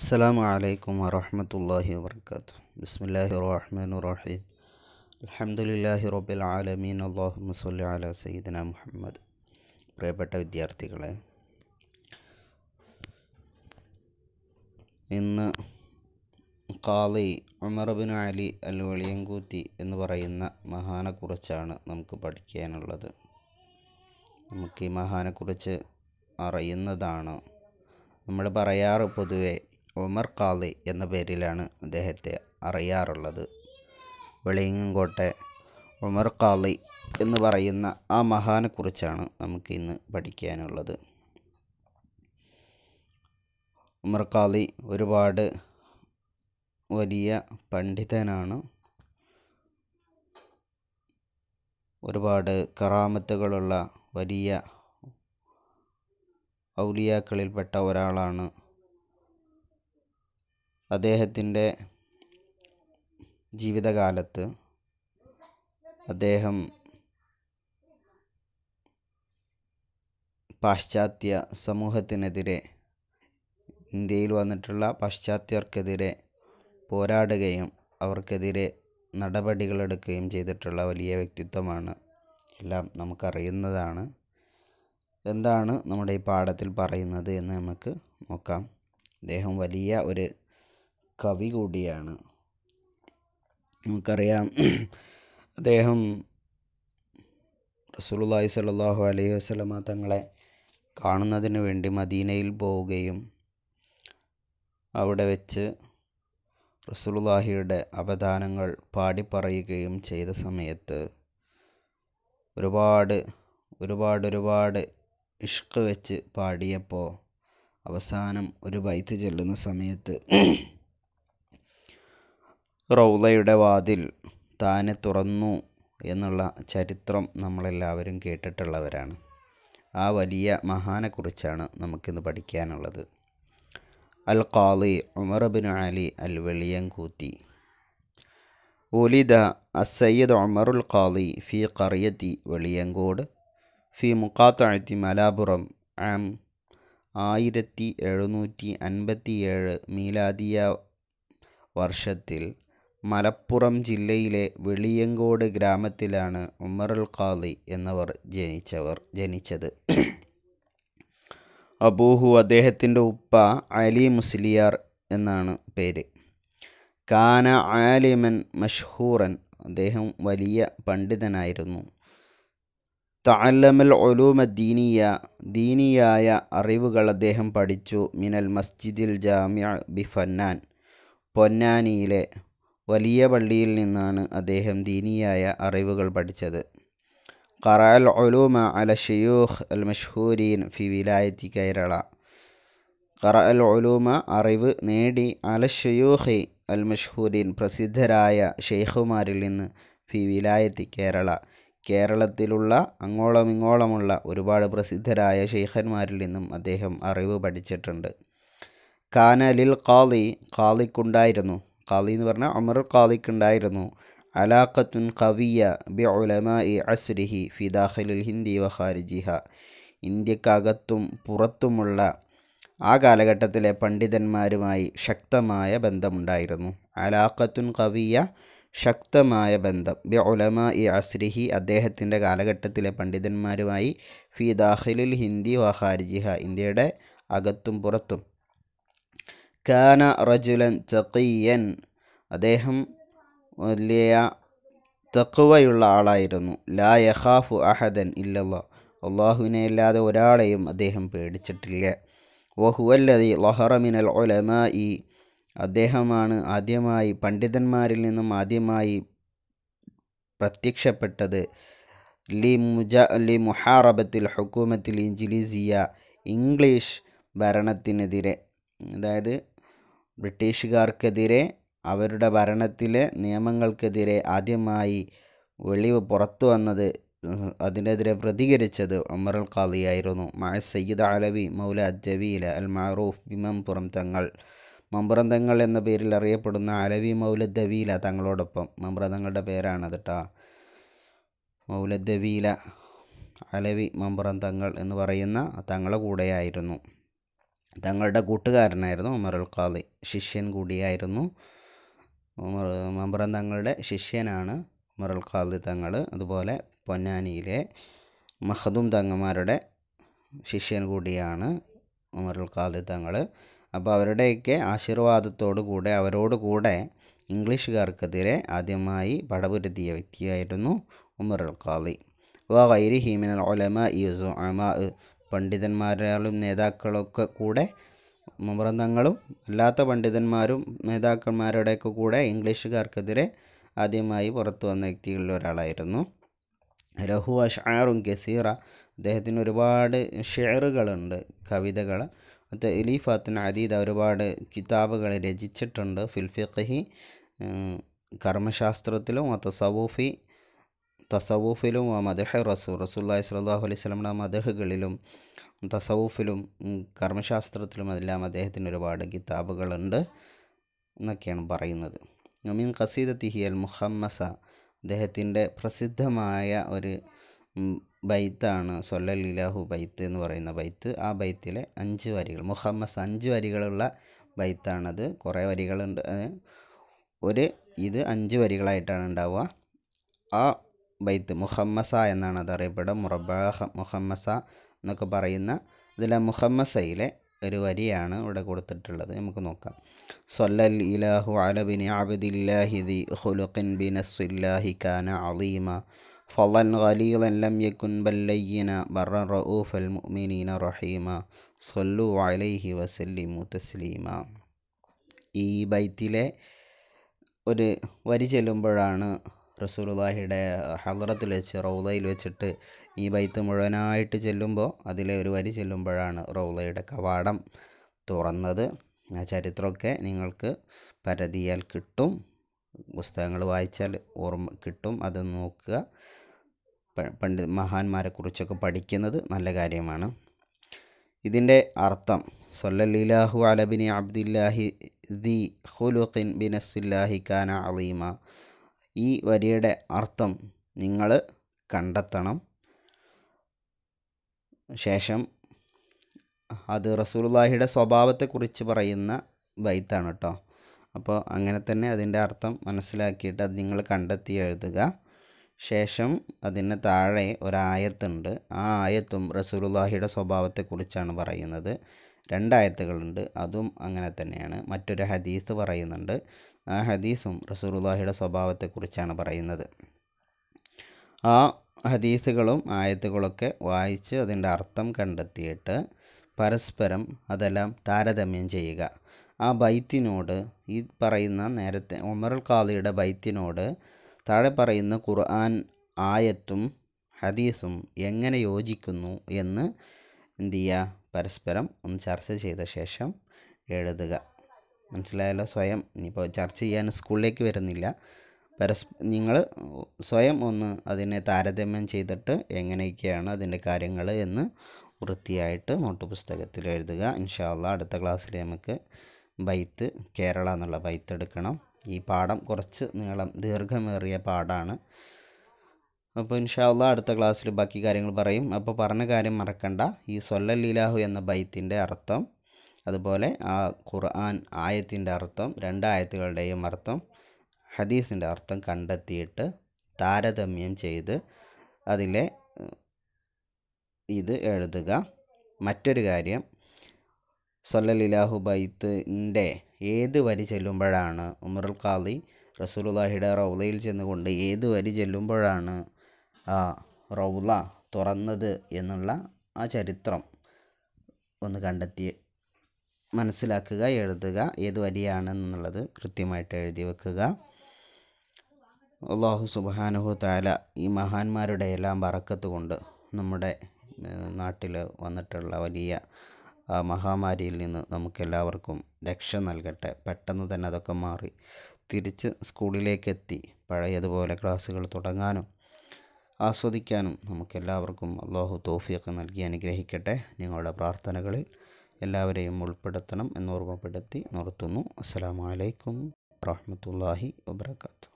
السلام عليكم ورحمة الله وبركاته بسم الله الرحمن الرحيم الحمد لله رب العالمين اللهم صل على سيدنا മുഹമ്മദ് പ്രിയപ്പെട്ട വിദ്യാർത്ഥികളെ ഇന്ന് ഖാലി ഉമർ ബിൻ അലി അൽ വെളിയങ്കൂത്തി എന്ന് പറയുന്ന മഹാനെക്കുറിച്ചാണ് നമുക്ക് പഠിക്കാനുള്ളത് നമുക്ക് ഈ മഹാനെക്കുറിച്ച് അറിയുന്നതാണ് നമ്മൾ പറയാറ് പൊതുവെ ഉമർ ഖാലി എന്ന പേരിലാണ് അദ്ദേഹത്തെ അറിയാറുള്ളത്. വെളിയങ്കോട്ടെ ഉമർ ഖാലി എന്ന് പറയുന്ന ആ മഹാനെക്കുറിച്ചാണ് നമുക്ക് ഇന്ന് പഠിക്കാനുള്ളത്. ഉമർ ഖാലി ഒരുപാട് വലിയ പണ്ഡിതനാണ്. ഒരുപാട് കറാമത്തുകളുള്ള വലിയ ഔലിയാക്കളിൽപ്പെട്ട ഒരാളാണ് അദ്ദേഹത്തിന്റെ ജീവിതകാലത്ത് അദ്ദേഹം പാശ്ചാത്യ സമൂഹത്തിനെതിരെ ഇന്ത്യയിൽ വന്നിട്ടുള്ള പാശ്ചാത്യർക്കെതിരെ പോരാടുകയും അവർക്കെതിരെ നടപടികളെടുക്കുകയും ചെയ്തിട്ടുള്ള വലിയ വ്യക്തിത്വമാണ് എല്ലാം നമുക്കറിയുന്നതാണ്. എന്താണ് നമ്മുടെ ഈ പാഠത്തിൽ പറയുന്നത് എന്ന് നമുക്ക് നോക്കാം. അദ്ദേഹം വലിയ ഒരു കവി കൂടിയാണ്. നമുക്കറിയാം അദ്ദേഹം റസൂലുള്ളാഹി സ്വല്ലല്ലാഹു അലൈഹി വസല്ലമ തങ്ങളെ കാണുന്നതിന് വേണ്ടി മദീനയിൽ പോവുകയും അവിടെ വെച്ച് റസൂലുള്ളാഹിയുടെ അവദാനങ്ങൾ പാടിപ്പറയുകയും ചെയ്ത സമയത്ത് ഒരുപാട് ഒരുപാട് ഒരുപാട് ഇഷ്ക് വെച്ച് പാടിയപ്പോൾ അവസാനം ഒരു ബൈത്ത് ചെല്ലുന്ന സമയത്ത് റൗലയുടെ വാതിൽ താനെ തുറന്നു എന്നുള്ള ചരിത്രം നമ്മളെല്ലാവരും കേട്ടിട്ടുള്ളവരാണ്. ആ വലിയ മഹാനെക്കുറിച്ചാണ് നമുക്കിന്ന് പഠിക്കാനുള്ളത്. അൽ ഖാലി ഉമർ ബിൻ അലി അൽ വെളിയങ്കൂത്തി ഒലിദ അസയ്യദ് ഉമറുൽ ഖാലി ഫി കറിയത്തി വെളിയങ്കോട് ഫി മുക്കാത്തഴത്തി മലാപുറം ആം ആയിരത്തി എഴുന്നൂറ്റി അൻപത്തി ഏഴ് മീലാദിയ വർഷത്തിൽ മലപ്പുറം ജില്ലയിലെ വെളിയങ്കോട് ഗ്രാമത്തിലാണ് ഉമറുൽ ഖാലി എന്നവർ ജനിച്ചവർ ജനിച്ചത്. അബൂഹു അദ്ദേഹത്തിന്റെ ഉപ്പ അലി മുസ്ലിയാർ എന്നാണ് പേര്. കാന ആലിമൻ മഷ്ഹൂറൻ അദ്ദേഹം വലിയ പണ്ഡിതനായിരുന്നു. തഅല്ലമൽ ഒലൂമ ദീനിയ ദീനിയായ അറിവുകൾ അദ്ദേഹം പഠിച്ചു. മിനൽ മസ്ജിദിൽ ജാമ്യ ബി ഫന്നാൻ പൊന്നാനിയിലെ വലിയ പള്ളിയിൽ നിന്നാണ് അദ്ദേഹം ദീനിയായ അറിവുകൾ പഠിച്ചത്. ഖറഅൽ ഒലൂമ അല ഷെയ്യൂഖ് അൽ മഷ്ഹൂരീൻ ഫി വിലായത്തി കേരള. ഖറഅൽ ഒലൂമ അറിവ് നേടി അല ഷെയ്യൂഖി അൽ മഷ്ഹൂരീൻ പ്രസിദ്ധരായ ഷെയ്ഖുമാരിൽ നിന്ന് ഫി വിലായത്തി കേരള. കേരളത്തിലുള്ള അങ്ങോളം ഇങ്ങോളമുള്ള ഒരുപാട് പ്രസിദ്ധരായ ഷെയ്ഖന്മാരിൽ നിന്നും അദ്ദേഹം അറിവ് പഠിച്ചിട്ടുണ്ട്. കാന ലിൽ ഖാലി ഖാലിക്കുണ്ടായിരുന്നു ഖാലി എന്ന് പറഞ്ഞാൽ അമർ ഖാലിക്കുണ്ടായിരുന്നു അലാഖത്തുൻ കവിയ ബി ഉലമാ ഇ അസ്രിഹി ഫി ദാഖിലുൽ ഹിന്ദി വ ഖാരിജിഹ. ഇന്ത്യക്കകത്തും പുറത്തുമുള്ള ആ കാലഘട്ടത്തിലെ പണ്ഡിതന്മാരുമായി ശക്തമായ ബന്ധമുണ്ടായിരുന്നു. അലാഖത്തുൻ കവിയ ശക്തമായ ബന്ധം. ബി ഉലമ ഇ അസ്രിഹി അദ്ദേഹത്തിന്റെ കാലഘട്ടത്തിലെ പണ്ഡിതന്മാരുമായി ഫി ദാഖിലുൽ ഹിന്ദി വ ഖാരിജിഹ ഇന്ത്യയുടെ അകത്തും പുറത്തും. കാന റജുലൻ തഖിയൻ അദ്ദേഹം വലിയ തക്കുവയുള്ള ആളായിരുന്നു. ലാ യഹാഫു അഹദൻ ഇല്ലല്ലോ. അള്ളാഹുവിനെ അല്ലാതെ ഒരാളെയും അദ്ദേഹം പേടിച്ചിട്ടില്ല. വഹുവല്ലതി ലൊഹറമിനൽ ഒലമാ ഈ അദ്ദേഹമാണ് ആദ്യമായി പണ്ഡിതന്മാരിൽ നിന്നും ആദ്യമായി പ്രത്യക്ഷപ്പെട്ടത്. ലി മുജ ലി മുഹാറബത്തിൽ ഹുക്കൂമത്തിൽ ഇഞ്ചിലിസിയ ഇംഗ്ലീഷ് ഭരണത്തിനെതിരെ. അതായത് ബ്രിട്ടീഷുകാർക്കെതിരെ അവരുടെ ഭരണത്തിലെ നിയമങ്ങൾക്കെതിരെ ആദ്യമായി വെളിവ് പുറത്തു വന്നത് അതിനെതിരെ പ്രതികരിച്ചത് ഉമർ അൽ ഖാദിയായിരുന്നു. മായ സയ്യിദ് അലവി മൗല അജവീല അൽ മാറൂഫ് ബിമംപുറം തങ്ങൾ മമ്പുറം തങ്ങൾ എന്ന പേരിൽ അറിയപ്പെടുന്ന അലവി മൗലദ്ദവീല തങ്ങളോടൊപ്പം. മമ്പുറം തങ്ങളുടെ പേരാണ് കേട്ടോ മൗലദ്ദവീല അലവി മമ്പുറം തങ്ങൾ എന്ന് പറയുന്ന തങ്ങളെ കൂടെയായിരുന്നു. തങ്ങളുടെ കൂട്ടുകാരനായിരുന്നു ഉമർ അൽ ഖാദി. ശിഷ്യൻ കൂടിയായിരുന്നു ഉമർ മമ്പറം തങ്ങളുടെ ശിഷ്യനാണ് ഉമർ അൽ ഖാദി തങ്ങൾ. അതുപോലെ പൊന്നാനിയിലെ മഹദും തങ്ങമാരുടെ ശിഷ്യൻ കൂടിയാണ് ഉമർ അൽ ഖാദി തങ്ങൾ. അപ്പോൾ അവരുടെയൊക്കെ ആശീർവാദത്തോടു കൂടെ അവരോട് കൂടെ ഇംഗ്ലീഷുകാർക്കെതിരെ ആദ്യമായി പടപുരുത്തിയ വ്യക്തിയായിരുന്നു ഉമർ അൽ ഖാദി. വൈരി ഹീമിനൽ ഒലമ യൂസു അമ പണ്ഡിതന്മാരും നേതാക്കളൊക്കെ കൂടെ മൃതങ്ങളും അല്ലാത്ത പണ്ഡിതന്മാരും നേതാക്കന്മാരുടെയൊക്കെ കൂടെ ഇംഗ്ലീഷുകാർക്കെതിരെ ആദ്യമായി പുറത്തു വന്ന വ്യക്തികളിൽ ഒരാളായിരുന്നു. ലഹു അഷാറും കസീറ അദ്ദേഹത്തിന് ഒരുപാട് ഷെയറുകളുണ്ട് കവിതകൾ. എലീഫാത്തിന് അതീത ഒരുപാട് കിതാബുകൾ രചിച്ചിട്ടുണ്ട്. ഫിൽഫിഖി കർമ്മശാസ്ത്രത്തിലും തസവൂഫി തസവൂഫിലും മദഹ് റസൂൽ റസൂല്ലാഹി സ്വല്ലല്ലാഹു അലൈഹി സ്വലമിന്റെ മദഹുകളിലും തസവൂഫിലും കർമ്മശാസ്ത്രത്തിലും എല്ലാം അദ്ദേഹത്തിന് ഒരുപാട് കിതാബുകളുണ്ട് എന്നൊക്കെയാണ് പറയുന്നത്. മീൻ ഖസീദത്തിഹി അൽ മുഹമ്മസ അദ്ദേഹത്തിന്റെ പ്രസിദ്ധമായ ഒരു ബൈത്താണ് സൊല്ലലിലാഹു ബൈത്ത് എന്ന് പറയുന്ന ബൈത്ത്. ആ ബൈത്തിലെ അഞ്ച് വരികൾ മുഹമ്മസ് അഞ്ച് വരികളുള്ള ബൈത്താണത്. കുറേ വരികളുണ്ട്. ഒരു ഇത് അഞ്ച് വരികളായിട്ടാണ് ഉണ്ടാവുക. ആ ബൈത്ത് മുഹമ്മസ എന്നാണ് അതറിയപ്പെടുക മുറബ മുഹമ്മസ എന്നൊക്കെ പറയുന്ന ഇതിലെ മുഹമ്മസയിലെ ഒരു വരിയാണ് ഇവിടെ കൊടുത്തിട്ടുള്ളത്. നമുക്ക് നോക്കാം. സൊല്ലൽ ഇലാഹു അലബിൻ അബദില്ലാഹിദി ഹുലുഖിൻ ബിനസ്വില്ലാഹി കാന അലീമ. ഫളൻ ഖലീലൻ ലം യകുൻ ബല്ലയ്യന ബറ റഊഫൽ മുഅ്മിനീന റഹീമ. സല്ലു അലൈഹി വസല്ലിമു തസ്ലീമ. ഈ ബൈത്തിലെ ഒരു വരി ചെല്ലുമ്പോഴാണ് റസൂലുള്ളാഹിയുടെ ഹദ്റത്തിൽ വെച്ച് റൗലയിൽ വെച്ചിട്ട് ഈ ബൈത്ത് മുഴുവനായിട്ട് ചെല്ലുമ്പോൾ അതിലെ ഒരു വരി ചെല്ലുമ്പോഴാണ് റൗലയുടെ കവാടം തുറന്നത്. ആ ചരിത്രമൊക്കെ നിങ്ങൾക്ക് പരതിയാൽ കിട്ടും. പുസ്തകങ്ങൾ വായിച്ചാൽ ഓർമ്മ കിട്ടും. അത് നോക്കുക. പണ്ഡിത് മഹാന്മാരെ കുറിച്ചൊക്കെ പഠിക്കുന്നത് നല്ല കാര്യമാണ്. ഇതിന്റെ അർത്ഥം സൊല്ലല്ലാഹു അലബിനി അബ്ദുല്ലാഹി ദി ഹുലുഖിൻ ബിനസുല്ലാഹി ഖാന അലീമ. ഈ വരിയുടെ അർത്ഥം നിങ്ങൾ കണ്ടെത്തണം. ശേഷം അത് റസൂലുള്ളാഹിയുടെ സ്വഭാവത്തെക്കുറിച്ച് പറയുന്ന ബൈത്താണ് കേട്ടോ. അപ്പോൾ അങ്ങനെ തന്നെ അതിന്റെ അർത്ഥം മനസ്സിലാക്കിയിട്ട് അത് നിങ്ങൾ കണ്ടെത്തി എഴുതുക. ശേഷം അതിന് താഴെ ഒരായത്തുണ്ട്. ആ ആയത്തും റസൂലുള്ളാഹിയുടെ സ്വഭാവത്തെക്കുറിച്ചാണ് പറയുന്നത്. രണ്ടായത്തുകളുണ്ട് അതും അങ്ങനെ തന്നെയാണ്. മറ്റൊരു ഹദീസ് പറയുന്നുണ്ട്. ആ ഹദീസും റസൂലുള്ളാഹിയുടെ സ്വഭാവത്തെക്കുറിച്ചാണ് പറയുന്നത്. ആ ഹദീസുകളും ആയത്തുകളൊക്കെ വായിച്ച് അതിന്റെ അർത്ഥം കണ്ടെത്തിയിട്ട് പരസ്പരം അതെല്ലാം താരതമ്യം ചെയ്യുക. ആ ബൈത്തിനോട് ഈ പറയുന്ന നേരത്തെ ഉമറുൽ ഖാദിയുടെ ബൈത്തിനോട് താഴെ പറയുന്ന ഖുർആൻ ആയത്തും ഹദീസും എങ്ങനെ യോജിക്കുന്നു എന്ന് എന്തു ചെയ്യുക? പരസ്പരം ഒന്ന് ചർച്ച ചെയ്ത ശേഷം എഴുതുക. മനസ്സിലായല്ലോ സ്വയം. ഇനിയിപ്പോൾ ചർച്ച ചെയ്യാൻ സ്കൂളിലേക്ക് വരുന്നില്ല. പരസ് നിങ്ങൾ സ്വയം ഒന്ന് അതിനെ താരതമ്യം ചെയ്തിട്ട് എങ്ങനെയൊക്കെയാണ് അതിന്റെ കാര്യങ്ങൾ എന്ന് വൃത്തിയായിട്ട് നോട്ട് പുസ്തകത്തിൽ എഴുതുക. ഇൻഷാല്ല അടുത്ത ക്ലാസ്സിൽ നമുക്ക് ബൈത്ത് കേരള എന്നുള്ള ബൈത്ത് എടുക്കണം. ഈ പാഠം കുറച്ച് നീളം ദീർഘമേറിയ പാഠമാണ് അപ്പോൾ ഇൻഷാല്ല അടുത്ത ക്ലാസ്സിൽ ബാക്കി കാര്യങ്ങൾ പറയും. അപ്പോൾ പറഞ്ഞ കാര്യം മറക്കണ്ട. ഈ സൊല്ലലീലാഹു എന്ന ബൈത്തിന്റെ അർത്ഥം അതുപോലെ ആ ഖുർആൻ ആയത്തിന്റെ അർത്ഥം രണ്ടായത്തുകളുടെയും അർത്ഥം ഹദീസിന്റെ അർത്ഥം കണ്ടെത്തിയിട്ട് താരതമ്യം ചെയ്ത് അതിലെ ഇത് എഴുതുക. മറ്റൊരു കാര്യം സൊല്ലലിലാഹു ബൈത്തിന്റെ ഏത് വരി ചെല്ലുമ്പോഴാണ് ഉമറുൽ ഖാദി റസൂലുള്ളാഹിയുടെ റൗലയിൽ ചെന്നുകൊണ്ട് ഏത് വരി ചെല്ലുമ്പോഴാണ് ആ റൗല തുറന്നത് എന്നുള്ള ആ ചരിത്രം ഒന്ന് കണ്ടെത്തി മനസ്സിലാക്കുക എഴുതുക ഏത് വരിയാണെന്നുള്ളത് കൃത്യമായിട്ട് എഴുതി വെക്കുക. അള്ളാഹു സുബാനുഹു താല ഈ മഹാന്മാരുടെ എല്ലാം വറക്കത്ത് കൊണ്ട് നമ്മുടെ നാട്ടിൽ വന്നിട്ടുള്ള വലിയ മഹാമാരിയിൽ നിന്ന് നമുക്കെല്ലാവർക്കും രക്ഷ നൽകട്ടെ. പെട്ടെന്ന് തന്നെ അതൊക്കെ മാറി. തിരിച്ച് സ്കൂളിലേക്കെത്തി പഴയതുപോലെ ക്ലാസ്സുകൾ തുടങ്ങാനും ആസ്വദിക്കാനും നമുക്കെല്ലാവർക്കും അള്ളാഹു തോഫിയൊക്കെ നൽകി അനുഗ്രഹിക്കട്ടെ. നിങ്ങളുടെ പ്രാർത്ഥനകളിൽ എല്ലാവരെയും ഉൾപ്പെടുത്തണം എന്ന് ഓർമ്മപ്പെടുത്തി നിർത്തുന്നു. അസ്സാം വലൈക്കും വാഹമത്തല്ലാഹി വാബർക്കാത്തു